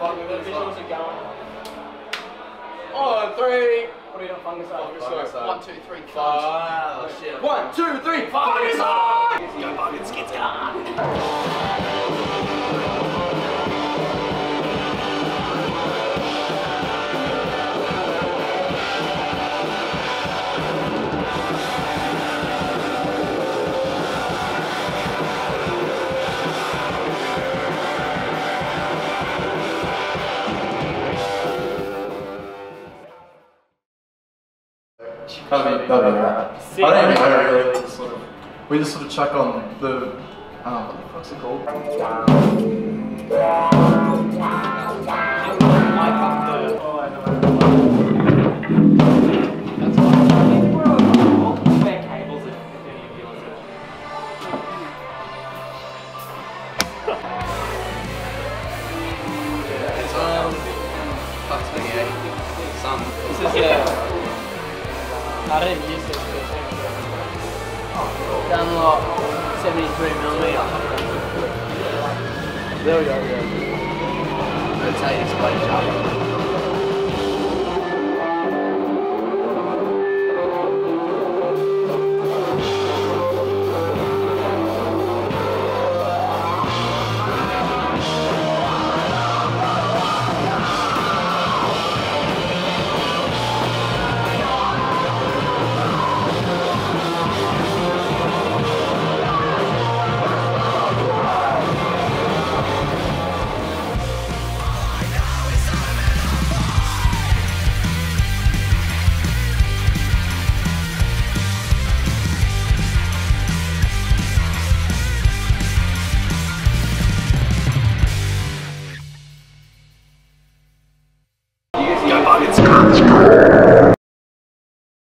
Fungus. Visuals are going. On three. What are you doing? Fungicide. Fungicide. One, two, three. Fungicide. Oh, shit. One, two, three. Fungicide! Go That'd be, that'd be alright. I don't even know really. we just Sort of, we just sort of chuck on the. Um, what the fuck's it called? It's um, fuck's me, eh? Some. This is yeah. I didn't use this. Dunlop 73 millimeter. There we go, yeah. That's how you explain Java.